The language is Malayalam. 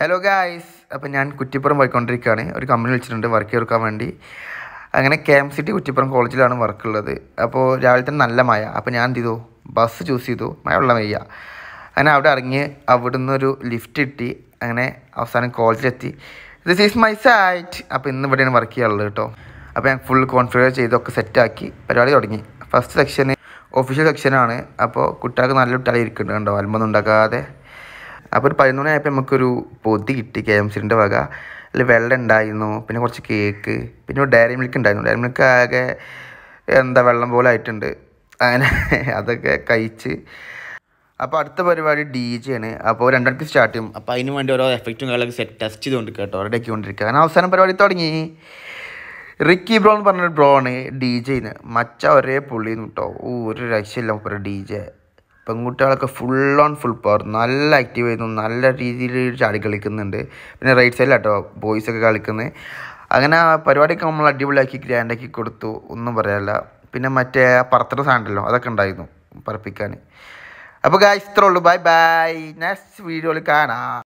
ഹലോ ഗായ്സ് അപ്പോൾ ഞാൻ കുറ്റിപ്പുറം പോയിക്കൊണ്ടിരിക്കുകയാണ്. ഒരു കമ്പനി വിളിച്ചിട്ടുണ്ട് വർക്ക് ചെയ്തെടുക്കാൻ വേണ്ടി. അങ്ങനെ കെ എം സിറ്റി കുറ്റിപ്പുറം കോളേജിലാണ് വർക്കുള്ളത് അപ്പോൾ രാവിലെ തന്നെ നല്ല മഴ. അപ്പോൾ ഞാൻ എന്ത് ചെയ്തു? ബസ് ചൂസ് ചെയ്തു. മഴ ഉള്ള വയ്യ അങ്ങനെ അവിടെ ഇറങ്ങി അവിടുന്ന് ഒരു ലിഫ്റ്റ് കിട്ടി അങ്ങനെ അവസാനം കോളേജിലെത്തി ദിസ് ഈസ് മൈ സൈറ്റ് അപ്പോൾ ഇന്ന് ഇവിടെയാണ് വർക്ക് ചെയ്യാനുള്ളത് കേട്ടോ. അപ്പോൾ ഞാൻ ഫുൾ കോൺഫിഗർ ചെയ്തൊക്കെ സെറ്റാക്കി പരിപാടി തുടങ്ങി. ഫസ്റ്റ് സെക്ഷന് ഒഫീഷ്യൽ സെക്ഷനാണ് അപ്പോൾ കുട്ടികൾക്ക് നല്ല കുട്ടികളെ ഇരിക്കുന്നുണ്ട് കണ്ടോ അൽമൊന്നും ഉണ്ടാക്കാതെ. അപ്പോൾ ഒരു പതിനൊന്ന് മണിയായപ്പോൾ നമുക്കൊരു പൊതി കിട്ടി കെ എം സിന്റെ വക. അതിൽ വെള്ളം ഉണ്ടായിരുന്നു പിന്നെ കുറച്ച് കേക്ക് പിന്നെ ഡയറി മിൽക്ക് ഉണ്ടായിരുന്നു. ഡയറി മിൽക്ക് ആകെ എന്താ വെള്ളം പോലെ ആയിട്ടുണ്ട്. അങ്ങനെ അതൊക്കെ കഴിച്ച്. അപ്പോൾ അടുത്ത പരിപാടി ഡി ജെ ആണ്. അപ്പോൾ രണ്ടടുത്ത് സ്റ്റാർട്ട് ചെയ്യും. അപ്പോൾ അതിന് വേണ്ടി ഓരോ എഫക്റ്റും കാര്യങ്ങളൊക്കെ സെറ്റ് ടെസ്റ്റ് ചെയ്തുകൊണ്ട് കേട്ടോ. റെഡി ആക്കിക്കൊണ്ടിരിക്കുക അങ്ങനെ അവസാനം പരിപാടി തുടങ്ങി. റിക്കി ബ്രോ എന്ന് പറഞ്ഞൊരു ബ്രോ ആണ് ഡി ജെന്ന് മച്ച ഒരേ പുള്ളിന്ന് കേട്ടോ. ഓ ഒരു രക്ഷയില്ല ഒരു ഡി ജെ പെൺകുട്ടികളൊക്കെ ഫുൾ ഓൺ ഫുൾ പവർ നല്ല ആക്റ്റീവ് ആയിരുന്നു നല്ല രീതിയിൽ ചാടി കളിക്കുന്നുണ്ട്. പിന്നെ റൈറ്റ് സൈഡിലാട്ടോ ബോയ്സ് ഒക്കെ കളിക്കുന്നത് അങ്ങനെ ആ പരിപാടിയൊക്കെ നമ്മൾ അടിപൊളിയാക്കി ഗ്രാൻഡാക്കി കൊടുത്തു ഒന്നും പറയാനില്ല. പിന്നെ മറ്റേ പറത്തറ സാധനമല്ലോ അതൊക്കെ ഉണ്ടായിരുന്നു പറപ്പിക്കാൻ അപ്പോൾ ഗായ്സ് ഇത്രേ ഉള്ളൂ. ബൈ ബൈ നെക്സ്റ്റ് വീഡിയോയിൽ കാണാം.